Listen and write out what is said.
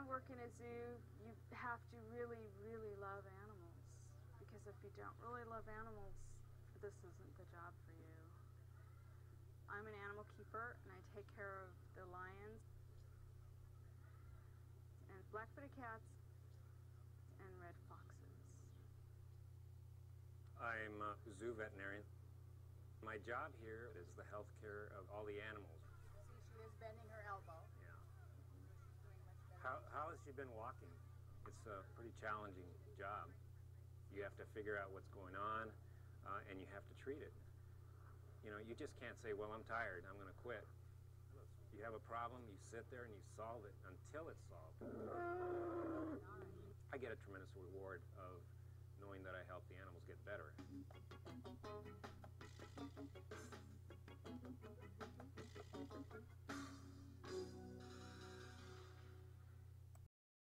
to work in a zoo, you have to really, really love animals. Because if you don't really love animals, this isn't the job for you. I'm an animal keeper and I take care of the lions and black-footed cats and red foxes. I'm a zoo veterinarian. My job here is the health care of all the animals. She been walking? It's a pretty challenging job. You have to figure out what's going on, uh, and you have to treat it. You know, you just can't say, well, I'm tired, I'm going to quit. You have a problem, you sit there and you solve it until it's solved. I get a tremendous reward of knowing that I help the animals get better.